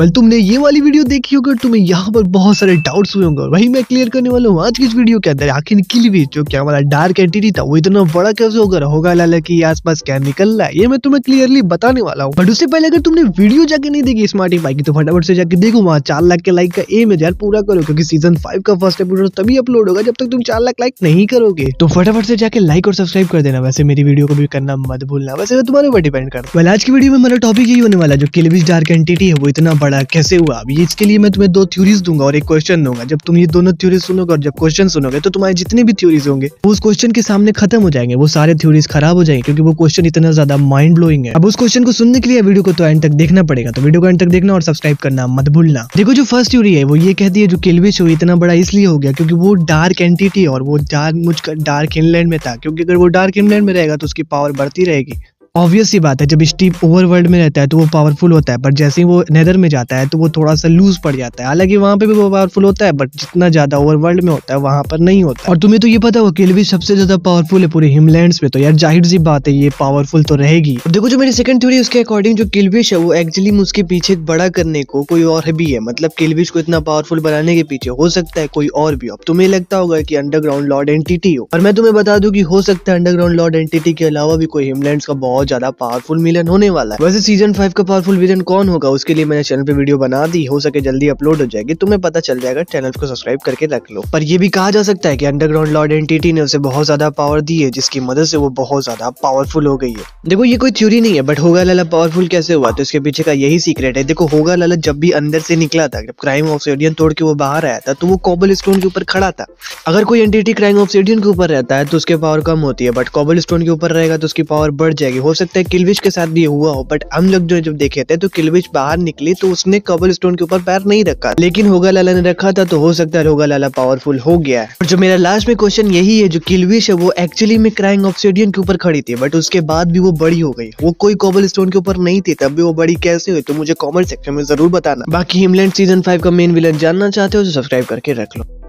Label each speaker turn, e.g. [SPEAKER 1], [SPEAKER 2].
[SPEAKER 1] पर तुमने ये वाली वीडियो देखी होगी तुम्हें यहाँ पर बहुत सारे डाउट्स हुए होंगे। वही मैं क्लियर करने वाला हूँ, आज की इस वीडियो के अंदर आखिर किलविच जो क्या हमारा डार्क एंटिटी था, वो इतना बड़ा कैसे होगा? होगा लाला की आसपास क्या निकल रहा है? ये मैं तुम्हें क्लियरली बताने वाला हूँ। बट उससे पहले अगर तुमने वीडियो जाके नहीं देखी स्मार्टी भाई की तो फटाफट से जाके देखो वहाँ चार लाख के लाइक का एम है पूरा करो, क्योंकि सीज़न फाइव का फ़र्स्ट एपिसोड तभी अपलोड होगा जब तक तुम चार लाख लाइक नहीं करोगे। तो फटाफट से जाके लाइक और सब्सक्राइब कर देना, वैसे मेरी वीडियो को भी करना मत भूलना। वैसे तुम्हारे ऊपर डिपेंड करता है आज की वीडियो में मेरा टॉपिक यही होने वाला जो किलविच डार्क एंटिटी है, वो इतना बड़ा कैसे हुआ? अभी इसके लिए मैं तुम्हें दो थ्योरीज दूँगा और एक क्वेश्चन दूँगा। जब तुम ये दोनों थ्योरीज सुनोगे और जब क्वेश्चन सुनोगे तो तुम्हारे जितने भी थ्योरीज होंगे उस क्वेश्चन के सामने खत्म हो जाएँगे। वो सारे थ्योरीज खराब हो जाएँगे क्योंकि वो क्वेश्चन इतना ज़्यादा माइंड ब्लोइंग है। अब उस क्वेश्चन को सुनने के लिए वीडियो को तो एंड तक देखना पड़ेगा। तो वीडियो को एंड तक देखना और सब्सक्राइब करना मत भूलना। देखो, जो फ़र्स्ट थ्योरी है, वो ये कहती है जो किलविच हो इतना बड़ा इसलिए हो गया क्योंकि वो डार्क एंटिटी और वो डार्क मुझ डार्क इनलैंड में था। क्योंकि अगर वो डार्क इनलैंड में रहेगा तो उसकी पावर बढ़ती रहेगी। ऑब्वियस ही बात है, जब स्टीव ओवर वर्ल्ड में रहता है तो वो पावरफुल होता है बट जैसे ही वो नेदर में जाता है तो वो थोड़ा सा लूज पड़ जाता है। हालाँकि वहाँ पे भी वो पावरफुल होता है बट जितना ज़्यादा ओवर वर्ल्ड में होता है, वहाँ पर नहीं होता और तुम्हें तो ये पता हो किलविश सबसे ज़्यादा पावरफुल है पूरे हिमलैंड में तो। यार, ज़ाहिर सी बात है, ये पावरफुल तो रहेगी। देखो जो मेरी सेकंड थ्योरी उसके अकॉर्डिंग जो किलविश है, वो एक्चुअली उसके पीछे बड़ा करने को कोई और भी है। मतलब किलविश को इतना पावरफुल बनाने के पीछे हो सकता है कोई और भी अब तुम्हें लगता होगा कि अंडरग्राउंड लॉर्ड एंटिटी हो। और मैं तुम्हें बता दूँ की हो सकता है अंडरग्राउंड लॉर्ड एंटिटी के अलावा भी कोई हिमलैंड का बहुत ज़्यादा पावरफुल मिलन होने वाला है। वैसे सीज़न फाइव का पावरफुल विलन कौन होगा, उसके लिए मैंने चैनल पे वीडियो बना दी, हो सके जल्दी अपलोड हो जाएगी, तुम्हें पता चल जाएगा चैनल को सब्सक्राइब करके रख लो। पर ये भी कहा जा सकता है कि अंडरग्राउंड लॉर्ड एंटिटी ने उसे बहुत ज़्यादा पावर दी है, जिसकी मदद से वो बहुत ज़्यादा पावरफुल हो गई है। देखो, ये कोई थ्योरी नहीं है बट होगा लाला पावरफुल कैसे हुआ? तो इसके पीछे का यही सीक्रेट है। देखो होगा लाला जब भी अंदर से निकला था, जब क्राइम ऑब्सिडियन तोड़ के वो बाहर आया था तो वो कॉबल स्टोन के ऊपर खड़ा था। अगर कोई एंटिटी क्राइम ऑब्सिडियन के ऊपर रहता है तो उसके पावर कम होती है बट कॉबल स्टोन के ऊपर रहेगा तो उसकी पावर बढ़ जाएगी। हो सकता है किलविश के साथ भी हुआ हो बट हम लोग जो जब देखे थे तो किलविच बाहर निकली तो उसने कबल स्टोन के ऊपर पैर नहीं रखा। लेकिन होगा लाला ने रखा था तो हो सकता है होगा लाला पावरफुल हो गया और जो मेरा लास्ट में क्वेश्चन यही है, जो किलविश है, वो एक्चुअली में क्राइंग ऑप्सीडियन के ऊपर खड़ी थी बट उसके बाद भी वो बड़ी हो गई। वो कोई कॉबल स्टोन के ऊपर नहीं थी, तब भी वो बड़ी कैसे हुई तो मुझे कॉमेंट सेक्शन में ज़रूर बताना। बाकी हिमलैंड सीज़न फाइव का मेन विलन जानना चाहते हो तो सब्सक्राइब करके रख लो।